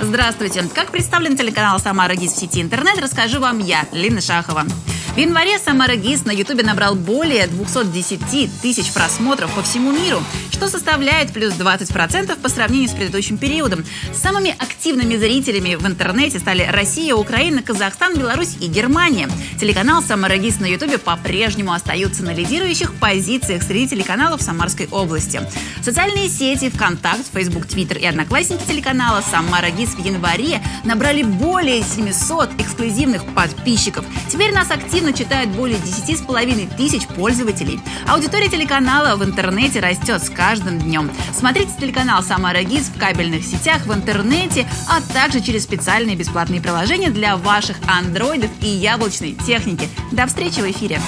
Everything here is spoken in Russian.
Здравствуйте. Как представлен телеканал «Самара ГИС» в сети интернет, расскажу вам я, Лина Шахова. В январе «Самара ГИС» на Ютубе набрал более 210 тысяч просмотров по всему миру, что составляет плюс 20% по сравнению с предыдущим периодом. Самыми активными зрителями в интернете стали Россия, Украина, Казахстан, Беларусь и Германия. Телеканал «Самара ГИС» на Ютубе по-прежнему остается на лидирующих позициях среди телеканалов Самарской области. Социальные сети ВКонтакт, Фейсбук, Твиттер и Одноклассники телеканала «Самара ГИС» в январе набрали более 700 эксклюзивных подписчиков. Теперь нас активно читают более 10,5 тысяч пользователей. Аудитория телеканала в интернете растет с каждым днем. Смотрите телеканал «Самара ГИС» в кабельных сетях, в интернете, а также через специальные бесплатные приложения для ваших андроидов и яблочной техники. До встречи в эфире!